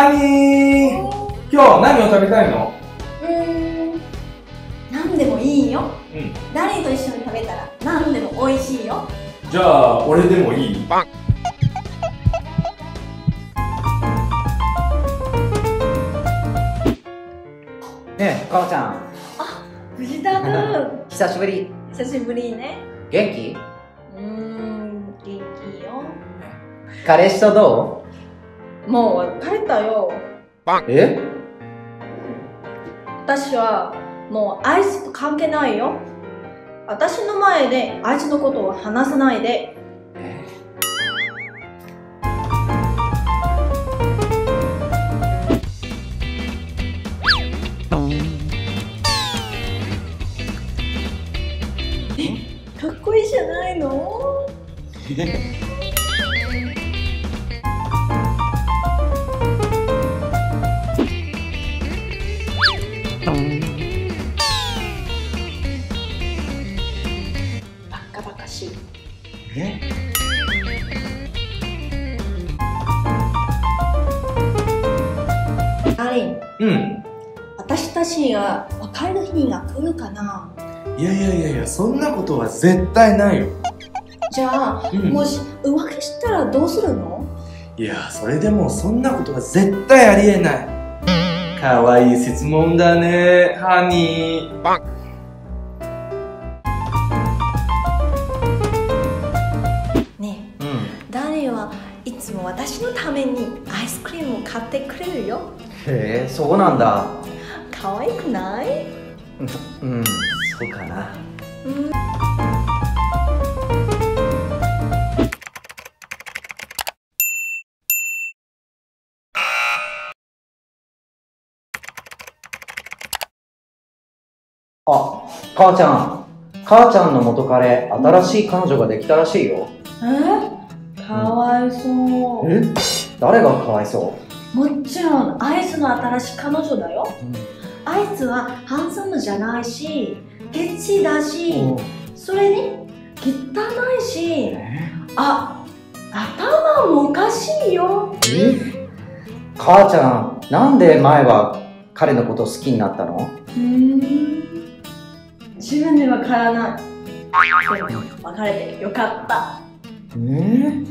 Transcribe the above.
ハニー今日何を食べたいの？うーん。何でもいいよ。うん。誰と一緒に食べたら何でも美味しいよ。じゃあ俺でもいい？ねえ母ちゃん。藤田君。久しぶり。久しぶりね。元気？うーん元気よ。彼氏とどもう別れたよ。うえ？私はもうあいつと関係ないよ。私の前であいつのことを話さないで。かっこいいじゃないの？ダーリンうん。私たちが別れる日が来るかな？いやいやいやいやそんなことは絶対ないよ。じゃあ、うん。もし浮気したらどうするの？いやそれでもそんなことは絶対ありえない。かわいい質問だねハニー。ねうん。えダーリンはいつも私のためにアイスクリームを買ってくれるよへえそうなんだ。可愛くない？うんそうかな。うん。あ母ちゃん。母ちゃんの元彼新しい彼女ができたらしいよ。え？かわいそう、え？誰がかわいそもちろんアイスの新しい彼女だよ。う、アイスはハンサムじゃないしケチだし、う。んそれに汚いしえ？あ頭もおかしいよ。え？母ちゃんなんで前は彼のこと好きになったの？うーん。自分でわからない。別れてよかった。え？